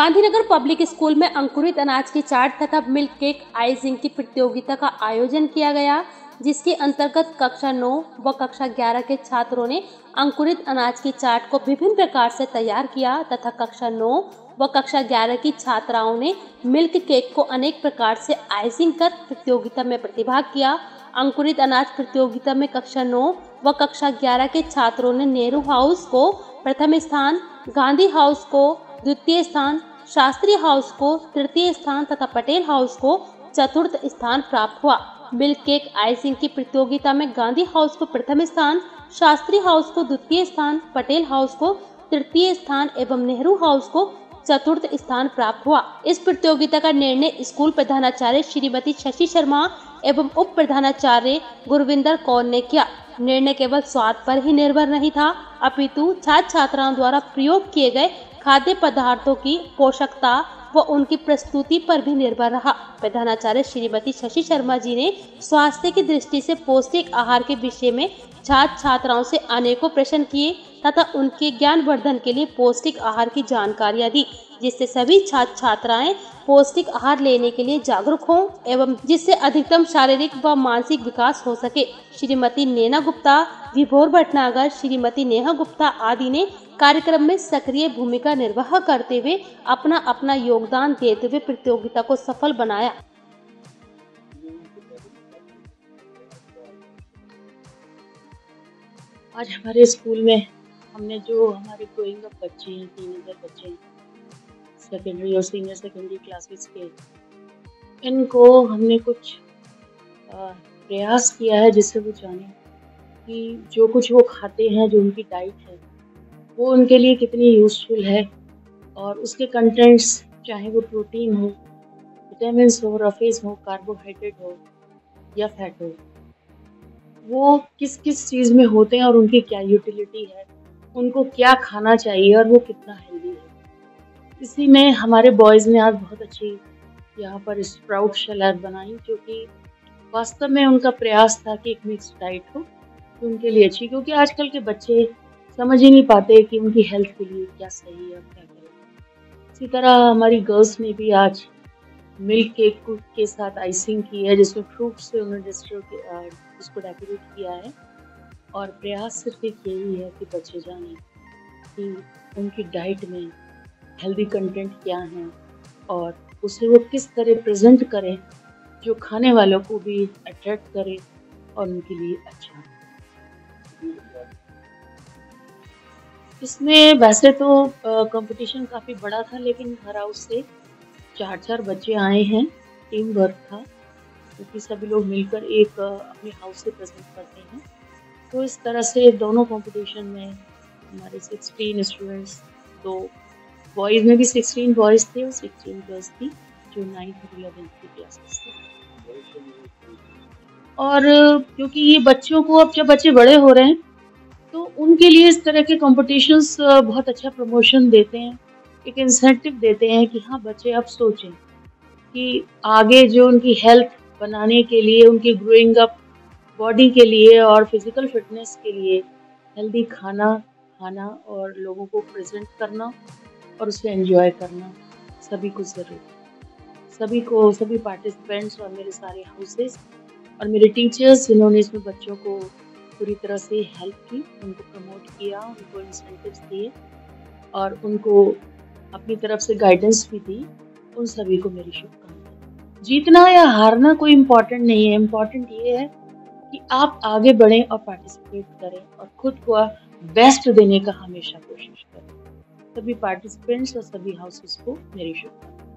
Gandhinagar public school में अंकुरित अनाज की चाट तथा मिल्क केक आइसिंग की प्रतियोगिता का आयोजन किया गया, जिसके अंतर्गत कक्षा 9 व कक्षा 11 के छात्रों ने अंकुरित अनाज की चाट को विभिन्न प्रकार से तैयार किया तथा कक्षा 9 व कक्षा 11 की छात्राओं ने मिल्क केक को अनेक प्रकार से आइसिंग कर प्रतियोगिता में प्रतिभाग किया। अंकुरित अनाज प्रतियोगिता में कक्षा 9 व कक्षा 11 के छात्रों ने नेहरू हाउस को प्रथम स्थान, गांधी हाउस को द्वितीय स्थान शास्त्री हाउस को तृतीय स्थान तथा पटेल हाउस को चतुर्थ स्थान प्राप्त हुआ। मिल्क केक आइसिंग की प्रतियोगिता में गांधी हाउस को प्रथम स्थान शास्त्री हाउस को द्वितीय स्थान, पटेल हाउस को तृतीय स्थान एवं नेहरू हाउस को चतुर्थ स्थान प्राप्त हुआ। इस प्रतियोगिता का निर्णय स्कूल प्रधानाचार्य श्रीमती शशि शर्मा एवं उप प्रधानाचार्य गुरविंदर कौर ने किया। निर्णय केवल स्वाद पर ही निर्भर नहीं था, अपितु छात्र छात्राओं द्वारा प्रयोग किए गए खाद्य पदार्थों की पोषकता व उनकी प्रस्तुति पर भी निर्भर रहा। प्रधानाचार्य श्रीमती शशि शर्मा जी ने स्वास्थ्य की दृष्टि से पौष्टिक आहार के विषय में छात्र छात्राओं से अनेकों प्रश्न किए तथा उनके ज्ञान वर्धन के लिए पौष्टिक आहार की जानकारियाँ दी, जिससे सभी छात्र छात्राएँ पौष्टिक आहार लेने के लिए जागरूक हों एवं जिससे अधिकतम शारीरिक व मानसिक विकास हो सके। श्रीमती नैना गुप्ता, विभोर भटनागर, श्रीमती नेहा गुप्ता आदि ने कार्यक्रम में सक्रिय भूमिका निर्वाह करते हुए अपना अपना योगदान देते हुए प्रतियोगिता को सफल बनाया। आज हमारे स्कूल में हमने जो हमारे ग्रोइंग अप बच्चे हैं तीन हज़ार बच्चे हैं सेकेंडरी और सीनियर सेकेंडरी क्लासेस के, इनको हमने कुछ प्रयास किया है जिससे वो जाने कि जो कुछ वो खाते हैं, जो उनकी डाइट है, वो उनके लिए कितनी यूज़फुल है और उसके कंटेंट्स चाहे वो प्रोटीन हो विटामिन हो रफेज हो कार्बोहाइड्रेट हो या फैट हो। वो किस किस चीज़ में होते हैं और उनकी क्या यूटिलिटी है, उनको क्या खाना चाहिए और वो कितना हेल्दी है। इसी में हमारे बॉयज़ ने आज बहुत अच्छी यहाँ पर स्प्राउट सलाद बनाई जो कि वास्तव में उनका प्रयास था कि एक मिक्स डाइट हो तो उनके लिए अच्छी, क्योंकि आजकल के बच्चे समझ ही नहीं पाते कि उनकी हेल्थ के लिए क्या सही है और क्या करें इसी तरह हमारी गर्ल्स ने भी आज मिल्क केक के साथ आइसिंग की है, जिसमें फ्रूट से उन्होंने उसको डेकोरेट किया है। और प्रयास सिर्फ़ एक यही है कि बच्चे जाने कि उनकी डाइट में हेल्दी कंटेंट क्या हैं और उसे वो किस तरह प्रेजेंट करें, जो खाने वालों को भी अट्रैक्ट करे और उनके लिए अच्छा इसमें वैसे तो कंपटीशन काफ़ी बड़ा था, लेकिन हर हाउस से चार चार बच्चे आए हैं टीम वर्क था। तो सभी लोग मिलकर एक अपने हाउस से प्रेजेंट करते हैं। तो इस तरह से दोनों कंपटीशन में हमारे सिक्सटीन स्टूडेंट्स तो बॉयज़ में भी सिक्सटीन बॉयज़ थे और सिक्सटीन गर्ल्स थी, जो नाइन्थ और इलेवेंथ की क्लासेस थे। और क्योंकि ये बच्चों को अब जब बच्चे बड़े हो रहे हैं तो उनके लिए इस तरह के कॉम्पिटिशन्स बहुत अच्छा प्रमोशन देते हैं, एक इंसेंटिव देते हैं कि हाँ बच्चे अब सोचें कि आगे जो उनकी हेल्थ बनाने के लिए, उनकी ग्रोइंग अप बॉडी के लिए और फ़िज़िकल फिटनेस के लिए हेल्दी खाना खाना और लोगों को प्रेजेंट करना और उसे एंजॉय करना, सभी को ज़रूरी। सभी को, सभी पार्टिसिपेंट्स और मेरे सारे हाउसेस और मेरे टीचर्स जिन्होंने इसमें बच्चों को पूरी तरह से हेल्प की, उनको प्रमोट किया, उनको इंसेंटिव्स दिए और उनको अपनी तरफ़ से गाइडेंस भी दी, उन सभी को मेरी शुभकामनाएँ। जीतना या हारना कोई इम्पोर्टेंट नहीं है। इम्पोर्टेंट ये है कि आप आगे बढ़ें और पार्टिसिपेट करें और खुद को बेस्ट देने का हमेशा कोशिश करें। सभी पार्टिसिपेंट्स और सभी हाउसेस को मेरी शुभकामनाएँ।